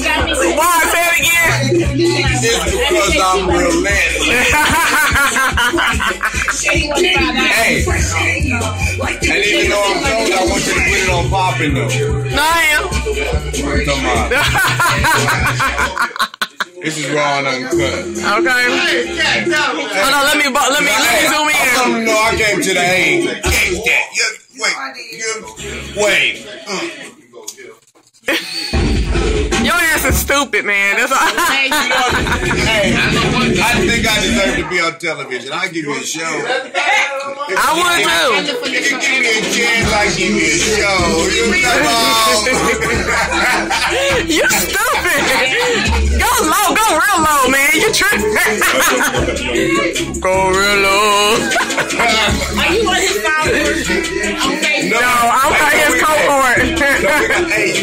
Why? Say it again. It's because I'm relentless. hey, and even though I'm cold, I want you to put it on popping though. No, I am. Come on. This is raw and uncut. Okay. Hold on, let me let me let me zoom in. know I came to the. Ain't Wait, wait. Is stupid, man. That's all. Hey, I think I deserve to be on television. I'll give you a show. I would too. If you give me a chance, I give you a show. You know? You stupid. Go low, go real low, man. You tripping. go real low. Are you on his followers?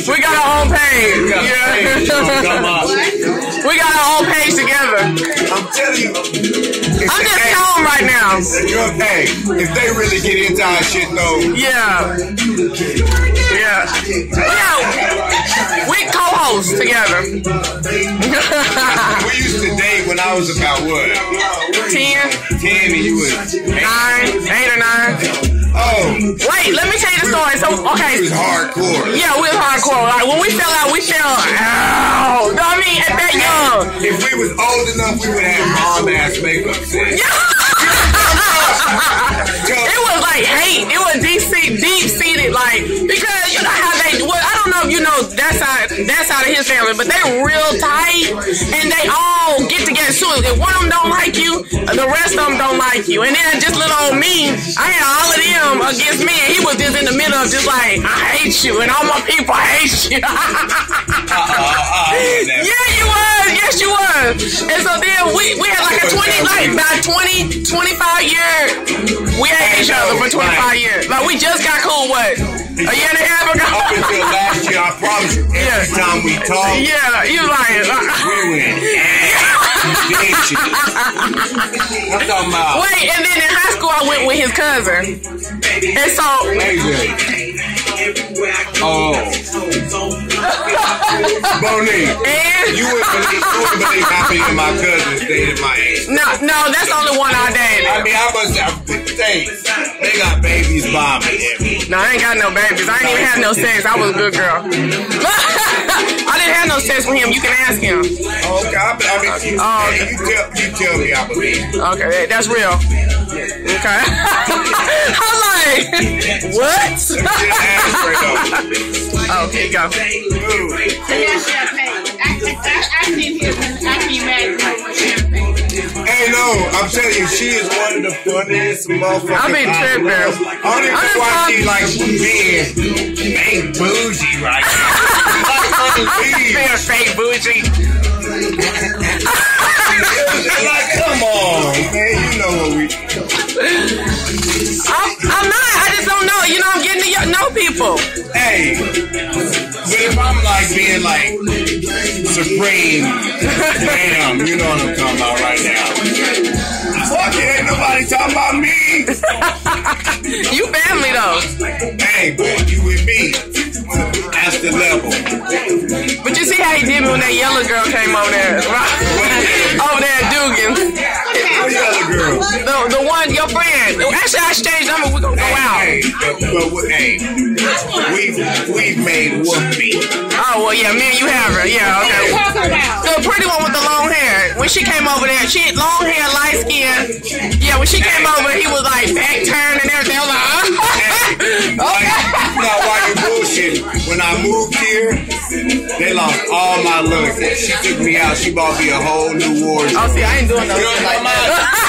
we got our own page. Yeah. we got our own page together. I'm telling you. I'm just calm right now. You're, hey, if they really get into our shit though, Yeah. Yeah. Yeah. We co-host together. we used to date when I was about what? Ten, 10 and you was eight. nine, eight or nine. Oh, Wait, let me tell you the story. So, okay. was hardcore. Yeah, we was hardcore. Like when we fell out, we fell out. No, I mean at that young. If we was old enough, we would have mom ass makeup sex. it was like hate. It was deep deep seated, like because if you know that side that side of his family, but they real tight and they all get together. So if one of them don't like you, the rest of them don't like you. And then just little old me, I had all of them against me, and he was just in the middle of just like I hate you, and all my people hate you. Yeah, you was. Yes, you was. And so then we, we had like a 20, like about 20, 25 year, we had each other for 25 years. Like we just got cool, what? A year and a half ago? Up until last year, I promise you, every Yeah. time we talked, Yeah, you like, we went. Did shit. I'm talking about. wait, and then in high school I went with his cousin. And so. Oh. Bonnie. and, You wouldn't believe, you wouldn't believe how many of my cousins dated my age. no, no, that's the only one I dated. I mean, I must have they, they got babies by me. No, I ain't got no babies. I ain't even had no sex. I was a good girl. I didn't have no sex with him. You can ask him. Okay, I, I mean, Oh, hey, you tell you tell me I believe. Okay, that- that's real. Okay. I'm like, what? Just ask straight up. oh, here you go. Ooh. I, I, I can imagine. Hey, no, I'm telling you, she is one of the funniest motherfuckers. I been tripping. I don't even I know done why she like being ain't bougie right now. Being fake bougie. like, come on, man. You know what we. I'm, I'm not. I just don't know. You know, I'm getting to know people. Hey, if I'm like being like supreme, damn, you know what I'm talking about right now. Fuck it, ain't nobody talking about me. You family though. Hey, but you with me. That's the level. But you see how he did me when that yellow girl came over there, right? over there at girl? The, the one, your friend. Actually, I exchanged number. We're gonna go out. Hey, but, but we- hey, we've we've made whoopee. Oh well, yeah, me and you have her. Yeah, What are you okay. The pretty one with the long hair. When she came over there, she had long hair, light skin. Yeah, when she came over, he was like back turned and everything. I was like, uh-huh. Like, now why you bullshit? When I moved here, they lost all my luggage. She took me out. She bought me a whole new wardrobe. oh, see, I ain't doing nothing You like that.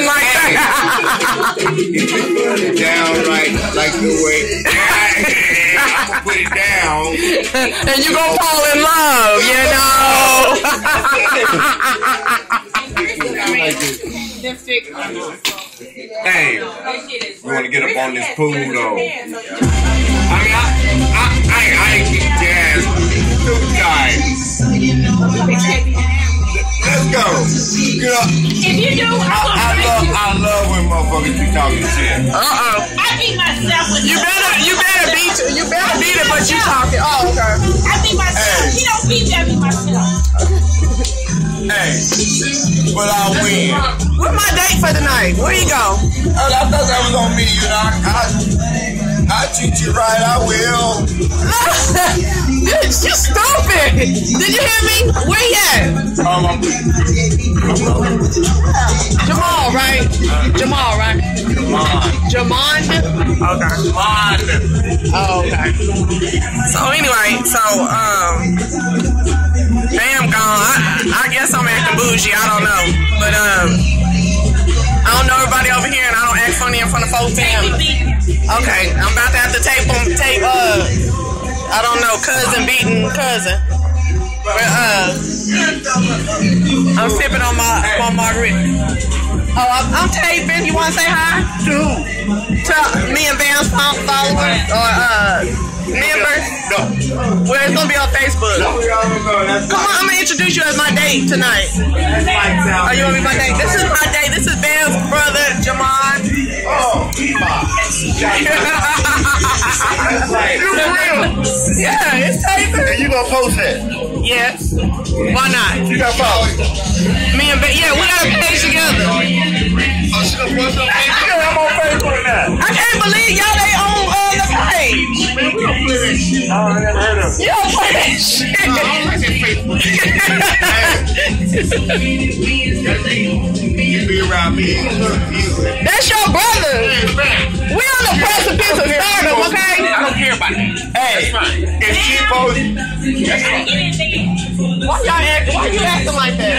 I nothing like that. If you put it down right, like the way I put it down, and you gonna fall in love, you know. Hey, you want to get up on this pool though? I mean, I, I, I, I ain't get gas. Two guys. Let's go. You if you do, I'm I, I love you. I love when motherfuckers be talking shit. Uh oh. I beat myself with You better you better beat you, you better beat it, but you talking. Oh okay. I beat myself. Hey. He don't beat me. I beat myself. hey, but I win. What's my date for the night? Where you go? I, I thought I was gonna meet you. I, I I treat you right. I will. you stupid. Did you hear me? Where you at? Um, I'm, Jamal, right? Jamal, right? come on, Jamond? Okay. come on. Oh, okay. So anyway, so um, Bam gone. I, I guess I'm acting bougie. I don't know, but um, I don't know everybody over here, and I don't act funny in front of folks. Damn. Okay, I'm about to have to tape them. Tape. Uh, I don't know, cousin beating cousin. But, uh, I'm sipping on my my margarita. Oh, I'm, I'm taping. You want to say hi? To me and fo- followers or uh? No, Well, it's gonna be on Facebook. no, that's Come on, I'm gonna introduce you as my date tonight. Are you gonna be my date? This is my date. This is Bam's brother, Jamon. Oh, yeah, it's taping. and you gonna post that? Yes. Why not? You got followers? Me and Bam, yeah, we got a page together. Oh, she gonna post on Facebook? Yeah, I'm on Facebook now. I can't believe y'all they own Oh, I never heard of it. You don't play that shit. I don't like that Facebook You be around me. That's your brother. We on the precipice of stardom, okay? I don't care about that. Hey, if she posts, that's fine. Why y'all act, why you acting like that?